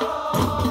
Oh.